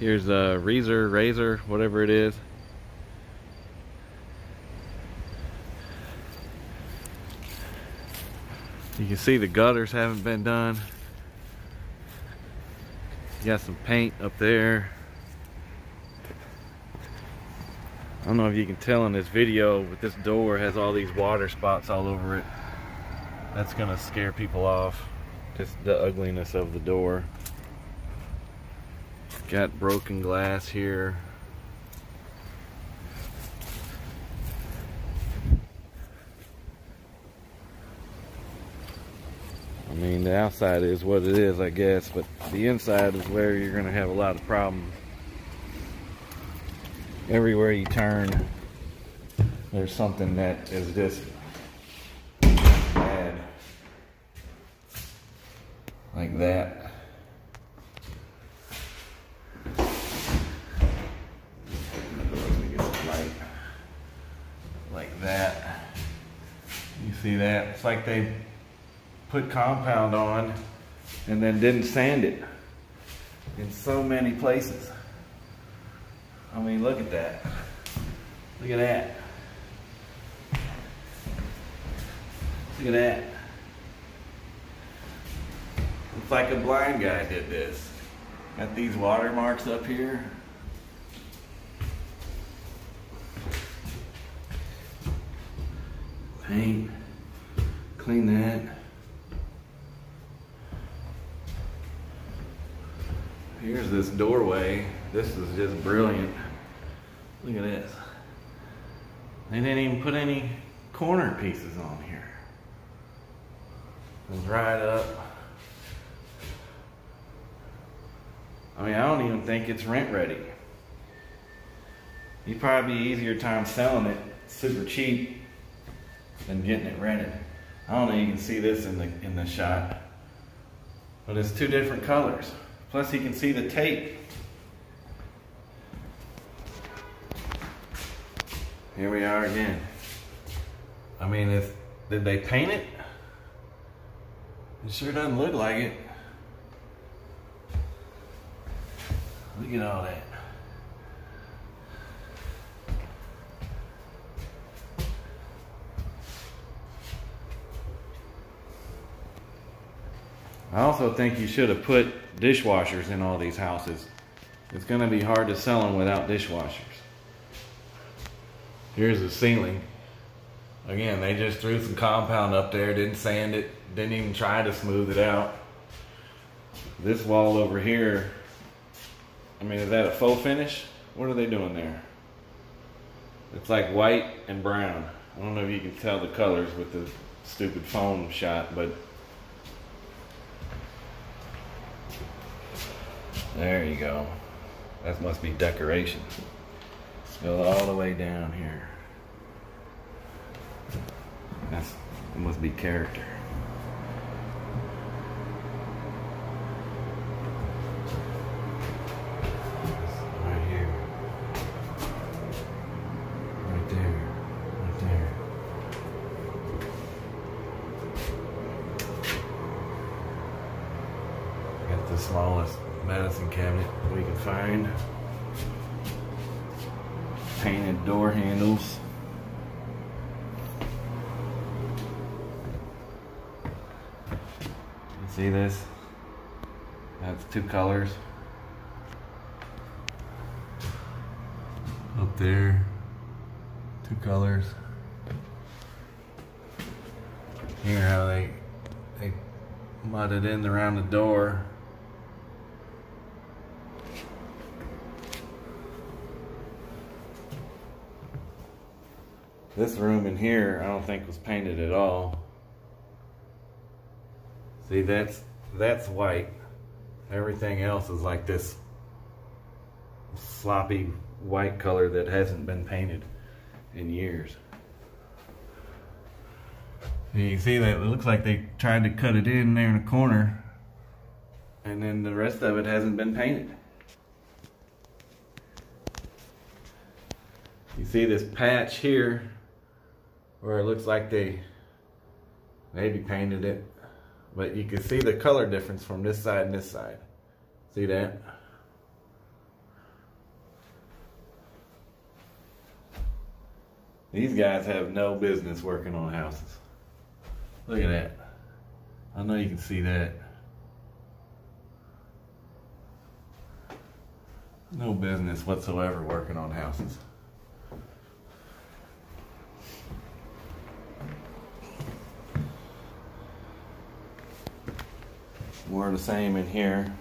Here's a Reezer, Razor, whatever it is. You can see the gutters haven't been done. You got some paint up there. I don't know if you can tell in this video, but this door has all these water spots all over it. That's gonna scare people off. Just the ugliness of the door. Got broken glass here. I mean, the outside is what it is, I guess, but the inside is where you're going to have a lot of problems. Everywhere you turn, there's something that is just bad. Like that. Like that. You see that? It's like they put compound on and then didn't sand it in so many places. I mean, look at that. Look at that. Look at that. Looks like a blind guy did this. Got these watermarks up here. Paint. Clean that. Here's this doorway. This is just brilliant. Look at this. They didn't even put any corner pieces on here. It's right up. I mean, I don't even think it's rent ready. You'd probably be easier time selling it super cheap than getting it rented. I don't know, you can see this in the in the shot. But it's two different colors. Plus you can see the tape. Here we are again. I mean, if did they paint it? It sure doesn't look like it. Look at all that. I also think you should have put dishwashers in all these houses. It's going to be hard to sell them without dishwashers. Here's the ceiling. Again, they just threw some compound up there, didn't sand it, didn't even try to smooth it out. This wall over here, I mean, is that a faux finish? What are they doing there? It's like white and brown. I don't know if you can tell the colors with the stupid phone shot, but There you go. That must be decoration. Go all the way down here. That's it must be character. Right here. Right there. Right there. Got the smallest medicine cabinet we can find. Painted door handles. You see this? That's two colors. Up there, two colors. Here how they they mudded in around the door. This room in here, I don't think was painted at all. See, that's that's white. Everything else is like this sloppy white color that hasn't been painted in years. You can see that it looks like they tried to cut it in there in the corner and then the rest of it hasn't been painted. You see this patch here where it looks like they maybe painted it. But you can see the color difference from this side and this side. See that? These guys have no business working on houses. Look at that. I know you can see that. No business whatsoever working on houses. More of the same in here.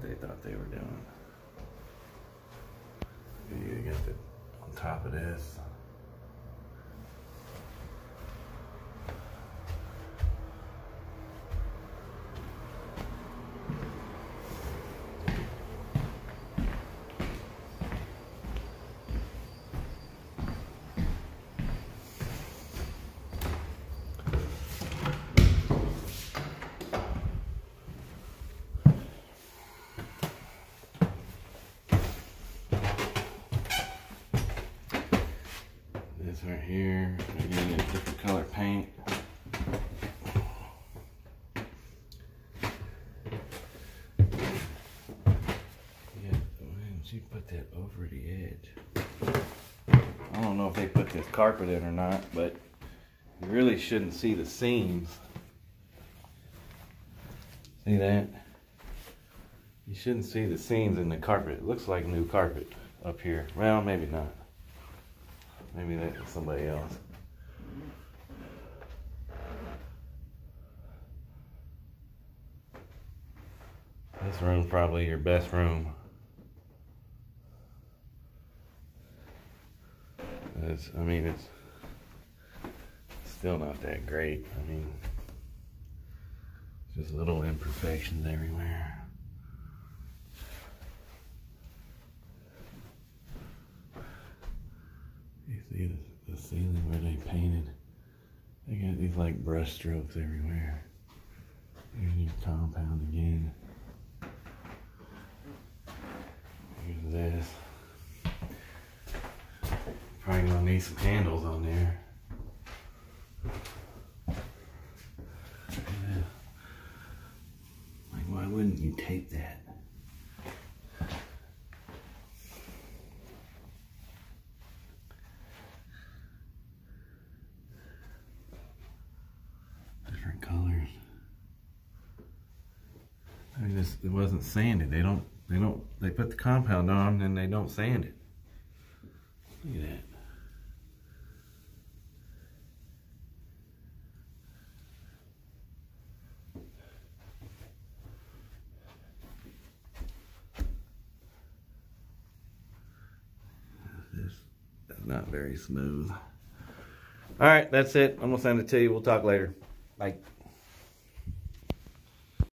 They thought they were doing. You on top of this. This right here, again, it's different color paint. You put that over the edge? I don't know if they put this carpet in or not, but you really shouldn't see the seams. See that? You shouldn't see the seams in the carpet. It looks like new carpet up here. Well, maybe not. Maybe that's somebody else. This room's probably your best room. It's, I mean, it's still not that great. I mean, just little imperfections everywhere. You see the, the ceiling where they painted? They got these like brush strokes everywhere. Here's your compound again. Here's this. Probably gonna need some handles on there. Yeah. Like, why wouldn't you tape that? different colors. This it wasn't sanded. They don't. They don't. They put the compound on and they don't sand it. Look at that. This is not very smooth. All right, that's it. I'm gonna send it to you. We'll talk later. Bye.